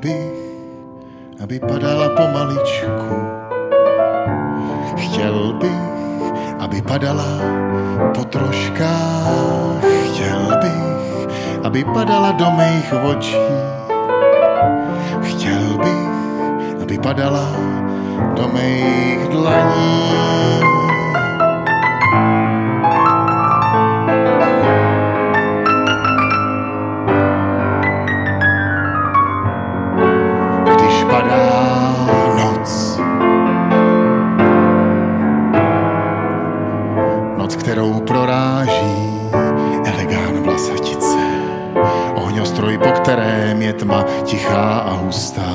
bych, aby padala pomaličku. Chtěl bych, aby padala po troškách. Chtěl bych, aby padala do mých očí. Chtěl bych, aby padala do mých dlaní. Noc, kterou proráží elegán vlasatice, ohňostroj, po kterém je tma tichá a hustá.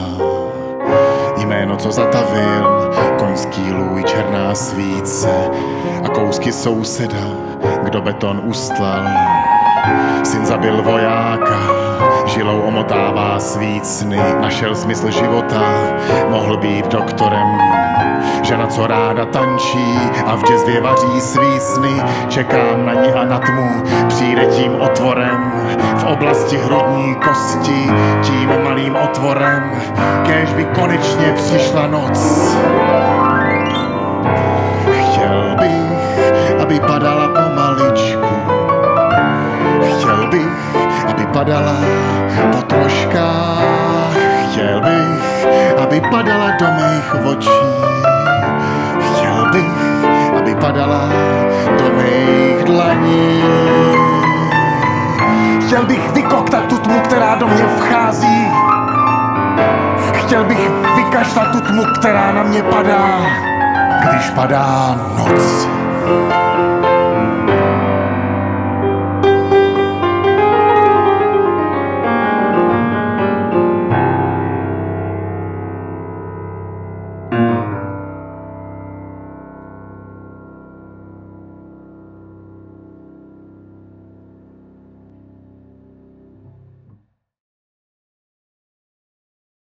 Jméno, co zatavil, koňský lůj, černá svíce a kousky souseda, kdo beton ustlal. Syn zabil vojáka, žilou omotává svý sny, našel smysl života, mohl být doktorem. Žena, co ráda tančí a v jazzvě vaří svý sny, čekám na ní a na tmu, přijde tím otvorem, v oblasti hrudní kosti, tím malým otvorem, kéž by konečně přišla noc. Chtěl bych, aby padala pomaličku, Chtěl bych, aby padala po troškách. Chtěl bych, aby padala do mých očí. Chtěl bych, aby padala do mých dlaní. Chtěl bych vykoktat tu tmu, která do mě vchází. Chtěl bych vykašlat tu tmu, která na mě padá, když padá noc.